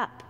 up.